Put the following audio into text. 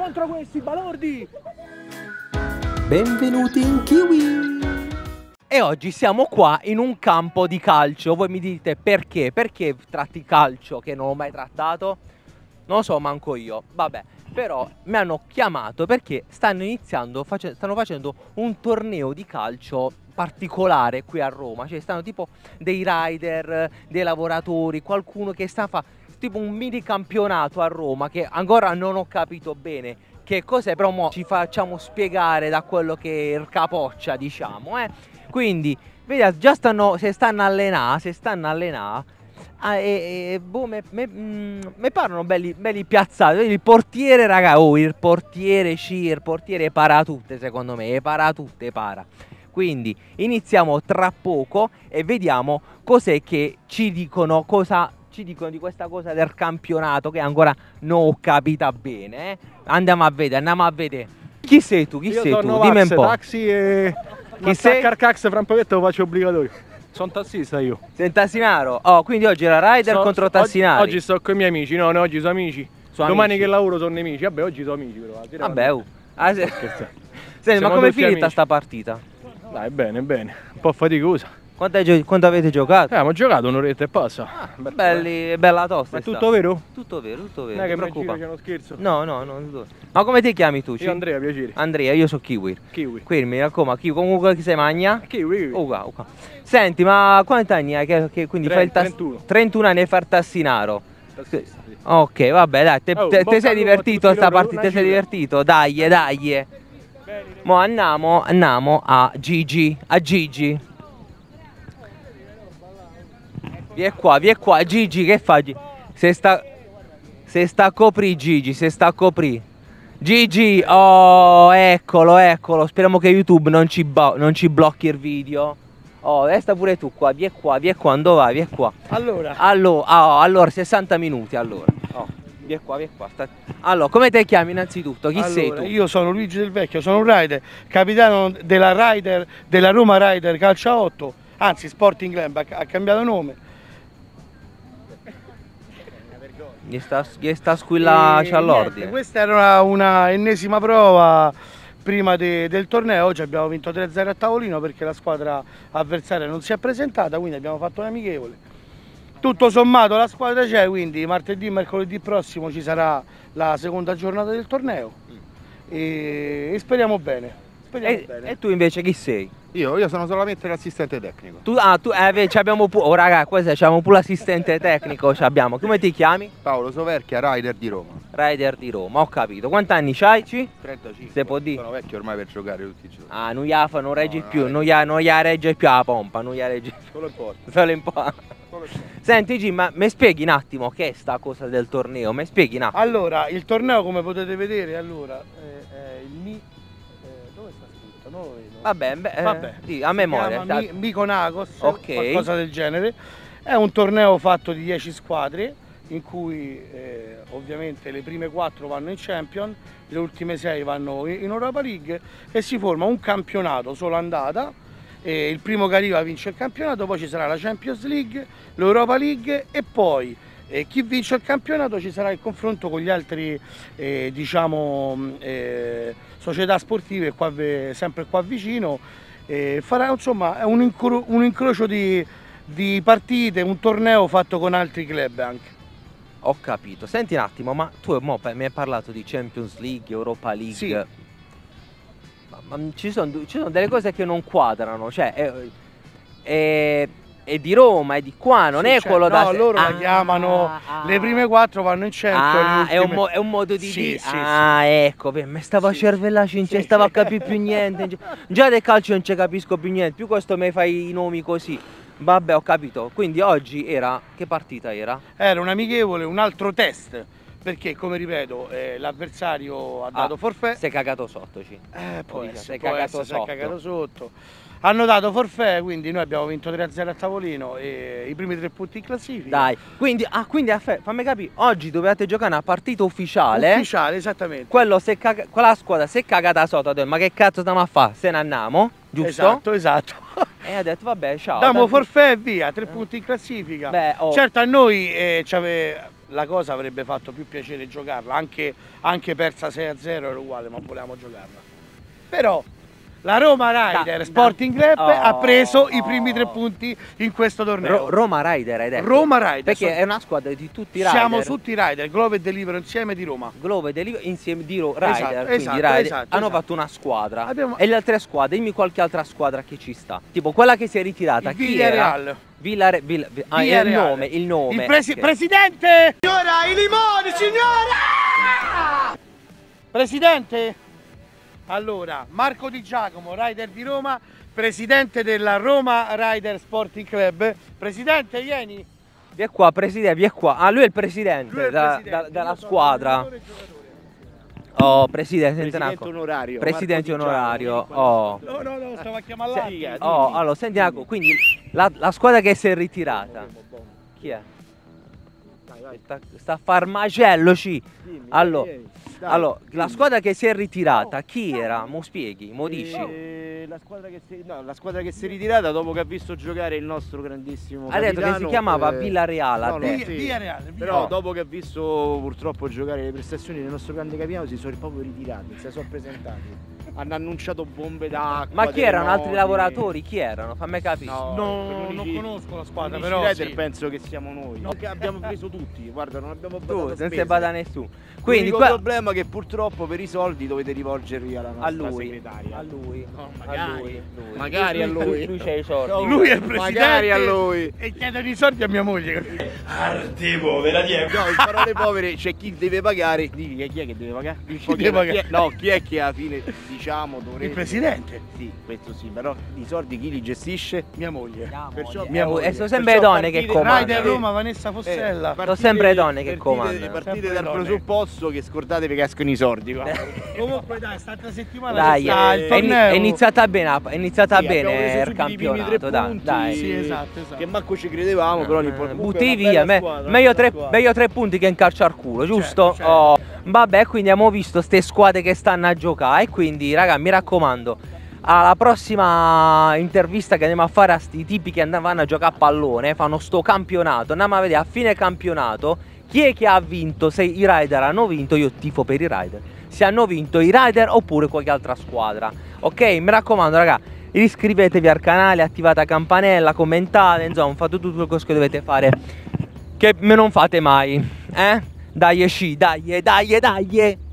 contro questi balordi. Benvenuti in Kiwi! E oggi siamo qua in un campo di calcio. Voi mi dite perché? Perché tratti calcio che non ho mai trattato? Non lo so manco io. Vabbè, però mi hanno chiamato perché stanno iniziando, face- stanno facendo un torneo di calcio particolare qui a Roma. Cioè stanno tipo dei rider, dei lavoratori, qualcuno che sta a fare tipo un mini campionato a Roma che ancora non ho capito bene che cos'è, però mo ci facciamo spiegare da quello che è il capoccia, diciamo, eh. Quindi, vedi, già stanno, se stanno allenando, se stanno allenando, ah, e, e boh, mi mm, parlano belli, belli piazzati. Il portiere, raga, oh, il portiere ci, il portiere para tutte, secondo me, para tutte, para. Quindi iniziamo tra poco e vediamo cos'è che ci dicono, cosa ci dicono di questa cosa del campionato che ancora non ho capita bene. Eh? Andiamo a vedere, andiamo a vedere. Chi sei tu? Chi Io sei tu? Novax, Dimmi un po'. taxi e Chi sei? Carcax fra un pochetto lo faccio obbligatorio. Sono tassista io. Sei un tassinaro? Oh, quindi oggi era rider So- contro oggi- tassinari. Oggi, sto con i miei amici, no, no, oggi sono amici. Sono Domani amici. che lavoro sono nemici. Vabbè, oggi sono amici però. Vabbè, avanti. oh. Ah, se-. Senti, ma Siamo come è finita amici. sta partita? Dai, bene, bene. Un po' faticosa. Quanto, hai gio- quanto avete giocato? Eh, abbiamo giocato un'oretta e passa. Ah, belli, bella tosta. Ma è tutto vero? Tutto vero, tutto vero. Non è che mi preoccupare. c'è uno scherzo. No, no, no. tutto- Ma come ti chiami tu? Ci- Io Andrea, piacere. Andrea, io sono Kiwi. Kiwi. Qui mi raccomando, Kiwi, comunque chi sei magna? Kiwi. Uga, uga. Senti, ma quanti anni hai? Che, che quindi Tre- fai il tas- 31. 31 anni e fai il tassinaro. Tassista, sì. Ok, vabbè, dai, te, Oh, te- te sei a divertito tutti sta partita? Ti sei divertito? Dai, dai. Mo andiamo, andiamo a Gigi, a Gigi. Vieni qua, vieni qua, Gigi, che fa? Se sta, se sta a coprì Gigi, se sta a coprì. Gigi, oh, eccolo, eccolo. Speriamo che YouTube non ci, non ci blocchi il video. Oh, resta pure tu qua, vieni qua, vieni qua, quando vai, vieni qua. Allora, Allora, ah, allora 60 minuti allora. Oh, vieni qua, vieni qua. sta- Allora, come ti chiami innanzitutto? Chi sei tu? Allora, Io sono Luigi Del Vecchio, sono un rider, capitano della rider della Roma Rider Calcia 8, anzi Sporting Club ha, ha cambiato nome. Gli sta, gli sta squilla E c'ha l'ordine. niente, Questa era una, una ennesima prova prima de- del torneo, oggi abbiamo vinto 3-0 a tavolino perché la squadra avversaria non si è presentata, quindi abbiamo fatto un amichevole. Tutto sommato la squadra c'è, quindi martedì mercoledì prossimo ci sarà la seconda giornata del torneo e, e speriamo bene. Speriamo E, bene. e tu invece chi sei? Io, io sono solamente l'assistente tecnico. Tu, ah, tu, eh, abbiamo pure, oh raga, questo abbiamo pure l'assistente tecnico, ci abbiamo. Come ti chiami? Paolo Soverchia, rider di Roma. Rider di Roma, ho capito. Quanti anni c'hai? Ci? 35. Se può dire. Sono vecchio ormai per giocare tutti i giorni. Ah, non gli fa, non regge No, più, regge. non gli, non gli regge più la pompa, non gli regge più. Solo in porta. Solo un po'. Solo in porta. Senti G, ma mi spieghi un attimo che è sta cosa del torneo? Mi spieghi un attimo? Allora, il torneo come potete vedere, allora, è, è il Vabbè, beh, eh, Vabbè, sì, a memoria. Chiama Mi- Mykonos, Ok. qualcosa del genere. È un torneo fatto di 10 squadre in cui eh, ovviamente le prime 4 vanno in Champion, le ultime 6 vanno in Europa League e si forma un campionato solo andata. Il primo che arriva vince il campionato, poi ci sarà la Champions League, l'Europa League e poi eh, chi vince il campionato ci sarà il confronto con gli altri eh, diciamo, eh, società sportive qua, sempre qua vicino. Eh, farà insomma è un, incro- un incrocio di, di partite, un torneo fatto con altri club anche. Ho capito. Senti un attimo, ma tu mo, mi hai parlato di Champions League, Europa League. Sì. Ma, ma ci, sono, ci sono delle cose che non quadrano. Cioè, è, è- è di Roma, è di qua, non Sì, è cioè, quello da. no, loro la Ah, chiamano ah. Le prime quattro vanno in Champions. Ah, è un, mo- è un modo di Sì, dire. sì, ah, ecco, per me stava a Sì. cervellare, non ci Sì. stava a capire più niente. Gi- Già del calcio non ci capisco più niente, più questo mi fai i nomi così. Vabbè, ho capito. Quindi oggi era. Che partita era? Era un amichevole, un altro test. Perché, come ripeto, eh, l'avversario ha dato Ah, forfè. Sei cagato sotto, ci. Eh, Dica, essere, sei cagato essere, si è sotto. cagato sotto. Hanno dato forfè, quindi noi abbiamo vinto 3-0 a tavolino e i primi tre punti in classifica. Dai, quindi, ah, quindi fammi capire, oggi dovevate giocare una partita ufficiale. Ufficiale, esattamente. Quello se caga- quella squadra si è cagata sotto, ma che cazzo stiamo a fare? Se ne andiamo, giusto? Esatto, esatto. E ha detto, vabbè, ciao. Diamo forfè e via, tre punti in classifica. Beh, oh, Certo a noi eh, la cosa avrebbe fatto più piacere giocarla, anche, anche persa 6-0 era uguale, ma volevamo giocarla. Però la Roma Rider Da- Sporting Club Oh, ha preso i primi oh. tre punti in questo torneo. Ro- Roma Rider hai detto. Roma Rider. Perché so- è una squadra di tutti i Rider. siamo tutti Rider, Globe e Deliver insieme di Roma. Globe e Deliver insieme di Ro- Rider, Esatto, quindi esatto, Rider esatto, hanno esatto. fatto una squadra. Abbiamo- E le altre squadre, dimmi qualche altra squadra che ci sta. Tipo quella che si è ritirata, Il chi era? Villarreal. Villare, Vill- Vi- ah, il Villarreal. nome, il nome. Il presi- ok. presidente! Signora, i limoni, signora! Presidente? Allora, Marco Di Giacomo, rider di Roma, presidente della Roma Rider Sporting Club. Presidente, vieni. Vi è qua, presidente, vi è qua. Ah, lui è il presidente, Lui è il da- presidente, da- io della squadra. giocatore. Oh, presidente, Presidente onorario. Presidente Marco onorario. Oh. No, no, no, stavo a chiamare Sì, l'altro. eh, Oh, allora, senti quindi la, la squadra che si è ritirata. Chi è? Sta, sta a far macello, ci. Allora, allora, la squadra che si è ritirata, chi era? Mo spieghi, mo dici. Eh, la, squadra che si, no, la squadra che si è ritirata dopo che ha visto giocare il nostro grandissimo Ha detto che si chiamava eh, Villareal, ha no, no, sì. Via Reale. Però dopo che ha visto purtroppo giocare le prestazioni del nostro grande capitano si sono proprio ritirati, si sono presentati. Hanno annunciato bombe d'acqua. Ma chi erano? Altri lavoratori? Chi erano? Fammi capire. No, No, non conosco la squadra, però sì. penso che siamo noi. Che abbiamo preso tutti, guarda, non abbiamo Tu, badato non si bada nessuno. Quindi il qua- problema è che purtroppo per i soldi dovete rivolgervi alla nostra a lui, segretaria. a lui, No, a magari. lui, lui. Magari a lui. Lui, lui c'ha i soldi. Lui è il presidente. Magari a lui. E chiedono i soldi a mia moglie. No, in parole povere c'è chi deve pagare. Digli che chi è che deve pagare? Chi deve pagare? Chi è- no, chi è che alla fine diciamo dovrebbe. Il presidente, Sì, questo sì, però i soldi chi li gestisce? mia moglie. Perciò- Mia Eh, moglie. E sono sempre le donne che partite- comandano. Rider Roma, Vanessa Fossella. Eh, partite- sempre le donne che comandano. Partite Sempre dal presupposto che scordatevi che escono i soldi. guarda. Comunque dai, st'altra settimana Dai, sta il è, ini- torneo. è iniziata bene, è iniziata Sì, bene preso il campionato. Dai, punti. dai. Sì, esatto, esatto. Che manco ci credevamo, però Eh, l'importante butti via, me- meglio, tre, meglio tre punti che in calcio al culo, giusto? certo. Oh, vabbè, quindi abbiamo visto ste squadre che stanno a giocare quindi, raga, mi raccomando, alla prossima intervista che andiamo a fare a sti tipi che andavano a giocare a pallone, fanno sto campionato, andiamo a vedere a fine campionato chi è che ha vinto, se i Rider hanno vinto, io tifo per i Rider, se hanno vinto i Rider oppure qualche altra squadra. Ok, mi raccomando, raga, iscrivetevi al canale, attivate la campanella, commentate, insomma, fate tutto quello che dovete fare che me non fate mai, eh? Dai, sci, dai, dai, dai.